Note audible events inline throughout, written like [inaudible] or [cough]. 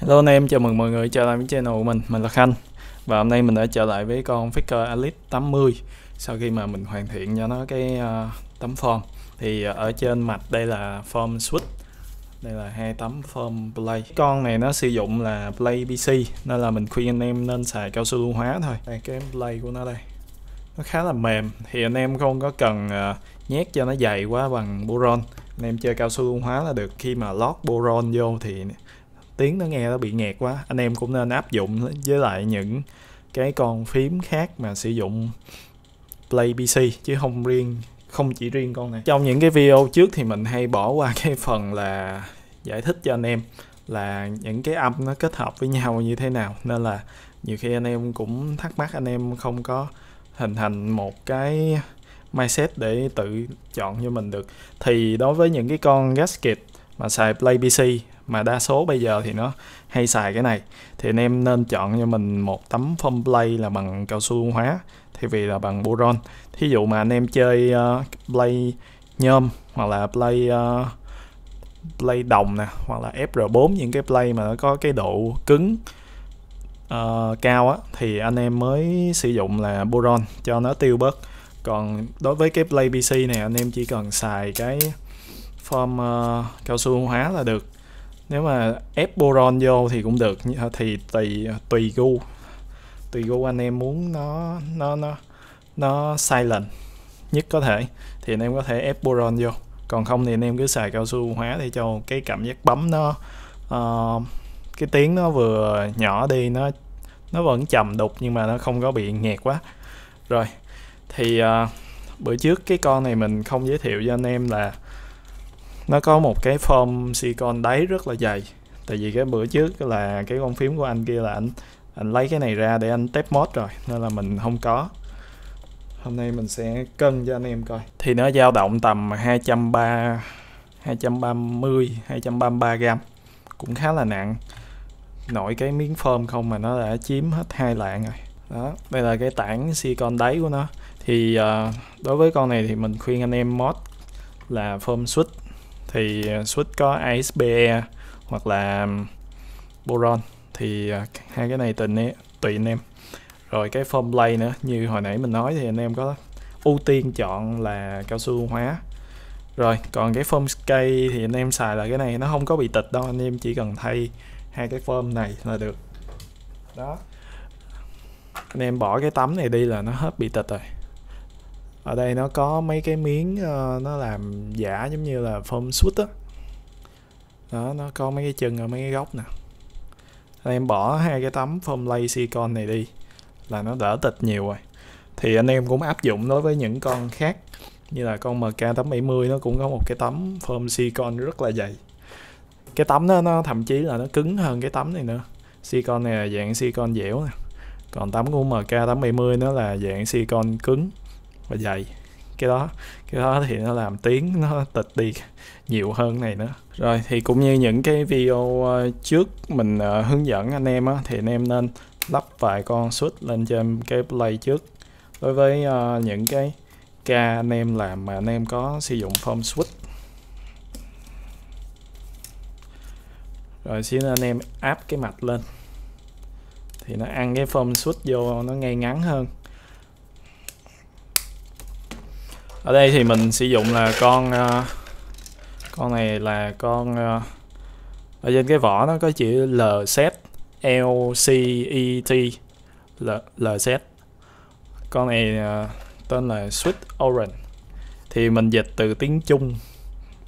Hello anh em, chào mừng mọi người trở lại với channel của mình, mình là Khanh Và hôm nay mình đã trở lại với con Faker Elite 80 Sau khi mà mình hoàn thiện cho nó cái uh, tấm form Thì uh, ở trên mặt đây là form switch Đây là hai tấm form play. Con này nó sử dụng là play PC Nên là mình khuyên anh em nên xài cao su lưu hóa thôi. Đây cái play của nó đây. Nó khá là mềm Thì anh em không có cần uh, nhét cho nó dày quá bằng boron. Anh em chơi cao su lưu hóa là được Khi mà lót boron vô thì tiếng nó nghe nó bị nghẹt quá. Anh em cũng nên áp dụng với lại những cái con phím khác mà sử dụng play pc chứ không riêng, không chỉ riêng con này. Trong những cái video trước thì mình hay bỏ qua [laughs] cái phần là giải thích cho anh em là những cái âm nó kết hợp với nhau như thế nào. Nên là nhiều khi anh em cũng thắc mắc, anh em không có hình thành một cái mindset để tự chọn cho mình được. Thì đối với những cái con gasket mà xài play pc mà đa số bây giờ thì nó hay xài cái này. Thì anh em nên chọn cho mình một tấm foam play là bằng cao su hóa thay vì là bằng boron. Thí dụ mà anh em chơi uh, play nhôm hoặc là play uh, play đồng nè hoặc là FR4 những cái play mà nó có cái độ cứng uh, cao á thì anh em mới sử dụng là boron cho nó tiêu bớt. Còn đối với cái play PC này anh em chỉ cần xài cái form uh, cao su hóa là được nếu mà ép boron vô thì cũng được thì tùy tùy gu. Tùy gu anh em muốn nó nó nó nó silent nhất có thể thì anh em có thể ép boron vô. Còn không thì anh em cứ xài cao su hóa để cho cái cảm giác bấm nó uh, cái tiếng nó vừa nhỏ đi nó nó vẫn trầm đục nhưng mà nó không có bị nghẹt quá. Rồi thì uh, bữa trước cái con này mình không giới thiệu cho anh em là nó có một cái form silicon đáy rất là dày. Tại vì cái bữa trước là cái con phím của anh kia là anh anh lấy cái này ra để anh test mod rồi nên là mình không có. Hôm nay mình sẽ cân cho anh em coi. Thì nó dao động tầm 230 230 233 gram. Cũng khá là nặng. Nổi cái miếng phơm không mà nó đã chiếm hết hai lạng rồi. Đó đây là cái tảng silicon đáy của nó. Thì uh, đối với con này thì mình khuyên anh em mod là phơm switch thì à, switch có ASBE hoặc là boron. Thì à, hai cái này tùy, tùy anh em. Rồi cái foam play nữa như hồi nãy mình nói thì anh em có ưu tiên chọn là cao su hóa. Rồi còn cái foam cây thì anh em xài là cái này nó không có bị tịch đâu anh em chỉ cần thay hai cái foam này là được. Đó. Anh em bỏ cái tấm này đi là nó hết bị tịch rồi ở đây nó có mấy cái miếng uh, nó làm giả giống như là foam suit á. Đó. nó có mấy cái chân ở mấy cái góc nè. Anh em bỏ hai cái tấm foam lay silicon này đi là nó đỡ tịch nhiều rồi. Thì anh em cũng áp dụng đối với những con khác như là con MK870 nó cũng có một cái tấm foam silicon rất là dày. Cái tấm đó nó thậm chí là nó cứng hơn cái tấm này nữa. Silicon này là dạng silicon dẻo nè. Còn tấm của MK870 nó là dạng silicon cứng và dày cái đó cái đó thì nó làm tiếng nó tịch đi nhiều hơn này nữa. Rồi thì cũng như những cái video ờ, trước mình uh, hướng dẫn anh em á, thì anh em nên lắp vài con switch lên trên cái play trước. Đối với uh, những cái ca anh em làm mà anh em có sử dụng form switch rồi xin anh em áp cái mạch lên. Thì nó ăn cái form switch vô nó ngay ngắn hơn. Ở đây thì mình sử dụng là con uh, con này là con uh, ở trên cái vỏ nó có chữ LZ LCET L, LZ con này uh, tên là Sweet Orange. Thì mình dịch từ tiếng Trung.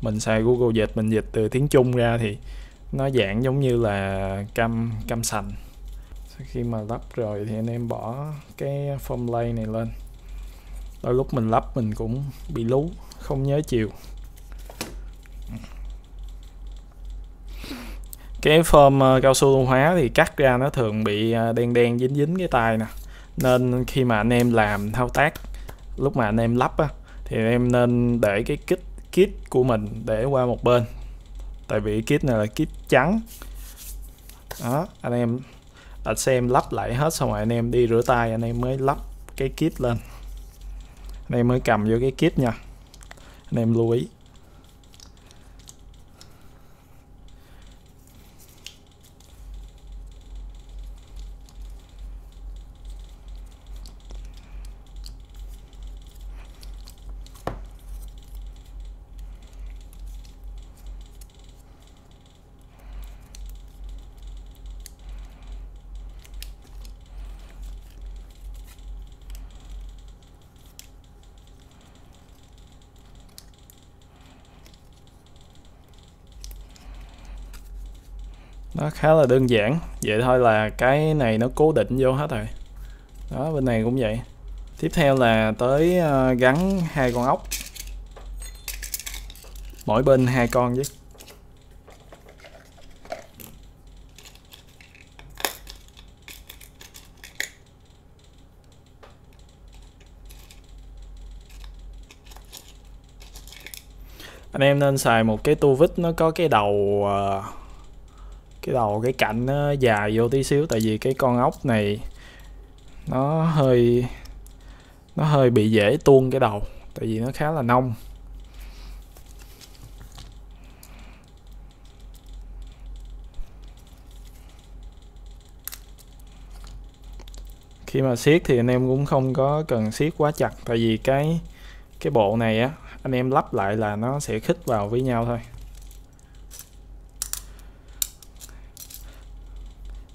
Mình xài Google dịch mình dịch từ tiếng Trung ra thì nó dạng giống như là cam cam sành. Sau khi mà lắp rồi thì anh em bỏ cái form lay này lên đôi lúc mình lắp mình cũng bị lú không nhớ chiều cái form uh, cao su hóa thì cắt ra nó thường bị uh, đen đen dính dính cái tay nè. Nên khi mà anh em làm thao tác lúc mà anh em lắp á thì anh em nên để cái kit kit của mình để qua một bên. Tại vì kit này là kit trắng. Đó anh em anh xem lắp lại hết xong rồi anh em đi rửa tay anh em mới lắp cái kit lên anh em mới cầm vô cái kit nha. Anh em lưu ý. Nó khá là đơn giản. Vậy thôi là cái này nó cố định vô hết rồi. Đó bên này cũng vậy. Tiếp theo là tới ờ, gắn hai con ốc. Mỗi bên hai con chứ. Anh em nên xài một cái tua vít nó có cái đầu uh, cái đầu, cái cạnh nó dài vô tí xíu, tại vì cái con ốc này nó hơi nó hơi bị dễ tuôn cái đầu, tại vì nó khá là nông. Khi mà siết thì anh em cũng không có cần siết quá chặt, tại vì cái cái bộ này á, anh em lắp lại là nó sẽ khích vào với nhau thôi.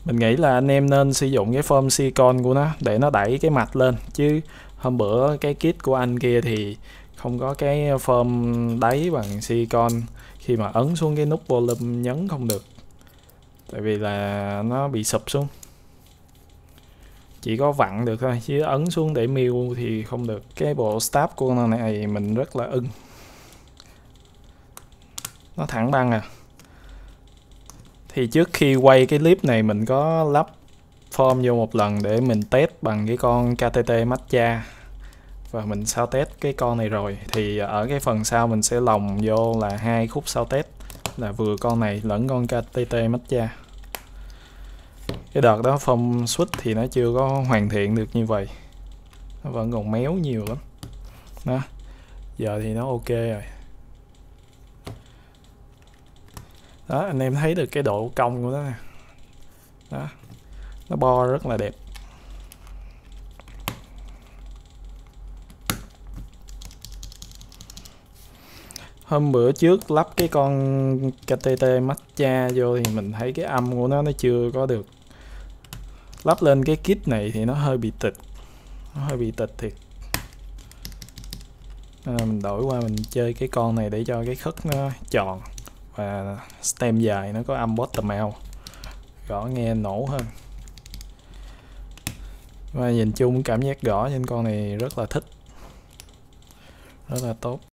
Mình nghĩ là anh em nên sử dụng cái form silicon của nó để nó đẩy cái mặt lên. Chứ hôm bữa cái kit của anh kia thì không có cái form đáy bằng silicon. Khi mà ấn xuống cái nút volume nhấn không được. Tại vì là nó bị sụp xuống. Chỉ có vặn được thôi, chứ ấn xuống để miêu thì không được. Cái bộ stab của con này mình rất là ưng. Nó thẳng băng à thì trước khi quay cái clip này mình có lắp form vô một lần để mình test bằng cái con KTT Matcha. Và mình sao test cái con này rồi. Thì ở cái phần sau mình sẽ lồng vô là hai khúc sao test là vừa con này lẫn con KTT Matcha. Cái đợt đó phong switch thì nó chưa có hoàn thiện được như vậy. Nó vẫn còn méo nhiều lắm. Đó. Giờ thì nó ok rồi. Đó anh em thấy được cái độ cong của nó nè. Đó nó bo rất là đẹp. Hôm bữa trước lắp cái con KTT matcha vô thì mình thấy cái âm của nó nó chưa có được. Lắp lên cái kit này thì nó hơi bị tịch. Nó hơi bị tịch thiệt. À, mình đổi qua mình chơi cái con này để cho cái khất nó tròn và stem dài, nó có âm bottom out gõ nghe nổ hơn. Và nhìn chung cảm giác gõ trên con này rất là thích. Rất là tốt.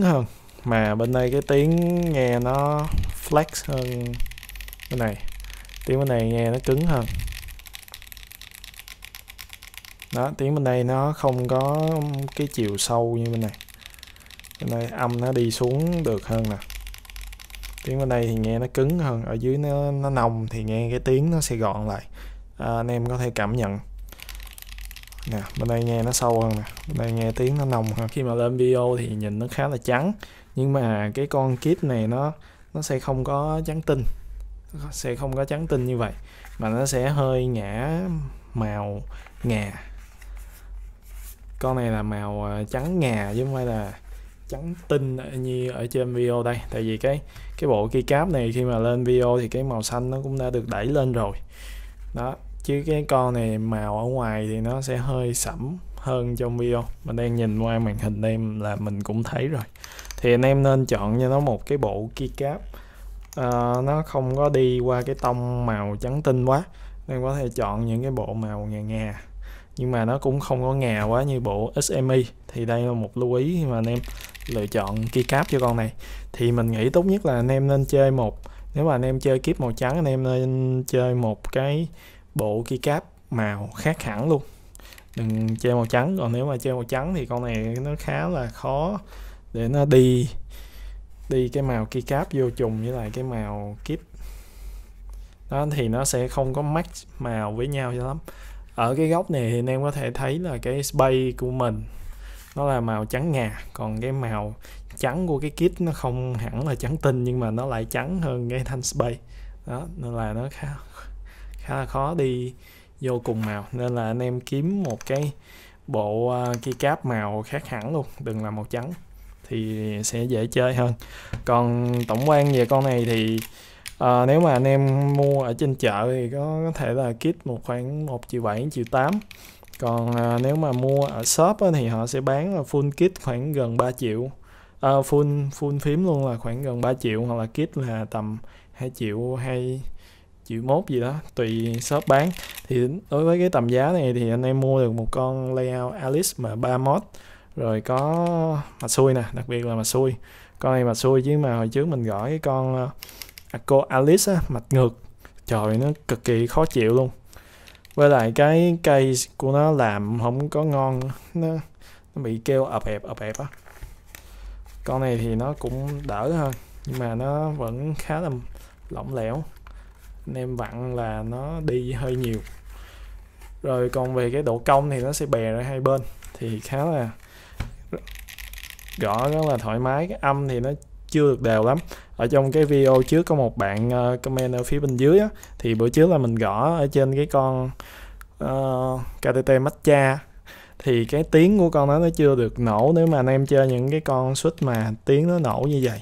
Hơn mà bên đây cái tiếng nghe nó flex hơn bên này. Tiếng bên này nghe nó cứng hơn. Đó tiếng bên đây nó không có cái chiều sâu như bên này. Bên đây âm nó đi xuống được hơn nè. Tiếng bên đây thì nghe nó cứng hơn ở dưới nó nó nông thì nghe cái tiếng nó sẽ gọn lại. À, anh em có thể cảm nhận nè, bên đây nghe nó sâu hơn nè. Bên đây nghe tiếng nó nồng hơn. Khi mà lên video thì nhìn nó khá là trắng. Nhưng mà cái con kit này nó nó sẽ không có trắng tinh. Sẽ không có trắng tinh như vậy. Mà nó sẽ hơi ngã màu ngà. Con này là màu à, trắng ngà chứ không phải là trắng tinh như ở trên video đây. Tại vì cái cái bộ keycap này khi mà lên video thì cái màu xanh nó cũng đã được đẩy lên rồi. Đó chứ cái con này màu ở ngoài thì nó sẽ hơi sẫm hơn trong video. Mình đang nhìn qua màn hình em là mình cũng thấy rồi. Thì anh em nên chọn cho nó một cái bộ keycap. Uh, nó không có đi qua cái tông màu trắng tinh quá nên có thể chọn những cái bộ màu ngà ngà. Nhưng mà nó cũng không có ngà quá như bộ SMI thì đây là một lưu ý mà anh em lựa chọn keycap cho con này. Thì mình nghĩ tốt nhất là anh em nên chơi một nếu mà anh em chơi kiếp màu trắng anh em nên chơi một cái bộ keycap màu khác hẳn luôn. Đừng chơi màu trắng, còn nếu mà chơi màu trắng thì con này nó khá là khó để nó đi đi cái màu keycap vô trùng với lại cái màu kíp. Đó, thì nó sẽ không có match màu với nhau cho lắm. Ở cái góc này thì anh em có thể thấy là cái space của mình, nó là màu trắng ngà, còn cái màu trắng của cái kit nó không hẳn là trắng tinh nhưng mà nó lại trắng hơn cái thanh space đó, nên là nó khá khá là khó đi vô cùng màu. Nên là anh em kiếm một cái bộ à, keycap màu khác hẳn luôn đừng là màu trắng thì sẽ dễ chơi hơn. Còn tổng quan về con này thì à, nếu mà anh em mua ở trên chợ thì có, có thể là kit một khoảng 1 triệu 7 triệu 8 còn à, nếu mà mua ở shop á, thì họ sẽ bán là full kit khoảng gần 3 triệu. À, full full phím luôn là khoảng gần 3 triệu hoặc là kit là tầm 2 triệu hay triệu mốt gì đó tùy shop bán. Thì đối với cái tầm giá này thì anh em mua được một con layout Alice mà 3 mod rồi có mặt xuôi nè đặc biệt là mặt xuôi. con này mặt xuôi chứ mà hồi trước mình gọi cái con uh, Alice á, mặt ngược. Trời nó cực kỳ khó chịu luôn. Với lại cái cây của nó làm không có ngon nó, nó bị kêu ập ẹp ập ẹp á. Con này thì nó cũng đỡ hơn nhưng mà nó vẫn khá là lỏng lẻo em vặn là nó đi hơi nhiều. Rồi còn về cái độ cong thì nó sẽ bè ra hai bên thì khá là gõ rất là thoải mái. Cái âm thì nó chưa được đều lắm. Ở trong cái video trước có một bạn uh, comment ở phía bên dưới á, thì bữa trước là mình gõ ở trên cái con ờ, uh, KTT Matcha. Thì cái tiếng của con nó nó chưa được nổ nếu mà anh em chơi những cái con suất mà tiếng nó nổ như vậy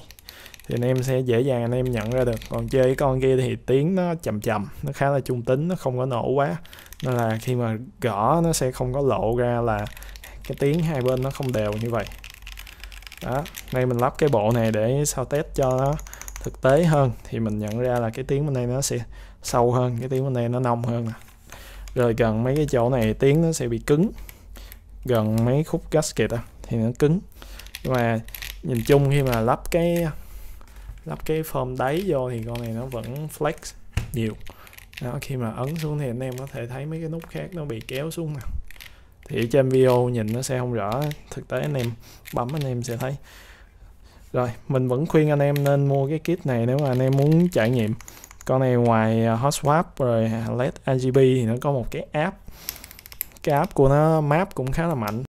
thì anh em sẽ dễ dàng anh em nhận ra được. Còn chơi cái con kia thì tiếng nó chậm chậm, nó khá là trung tính, nó không có nổ quá. Nên là khi mà gõ, nó sẽ không có lộ ra là cái tiếng hai bên nó không đều như vậy. Đó, nay mình lắp cái bộ này để sao test cho nó thực tế hơn, thì mình nhận ra là cái tiếng bên đây nó sẽ sâu hơn, cái tiếng bên đây nó nông hơn rồi gần mấy cái chỗ này tiếng nó sẽ bị cứng. Gần mấy khúc gasket á, thì nó cứng. Nhưng mà nhìn chung khi mà lắp cái lắp cái form đáy vô thì con này nó vẫn flex nhiều. Đó, khi mà ấn xuống thì anh em có thể thấy mấy cái nút khác nó bị kéo xuống nè. Thì trên video nhìn nó sẽ không rõ, thực tế anh em bấm anh em sẽ thấy. Rồi, mình vẫn khuyên anh em nên mua cái kit này nếu mà anh em muốn trải nghiệm. Con này ngoài à, hot swap rồi à, led RGB thì nó có một cái app. Cái app của nó map cũng khá là mạnh.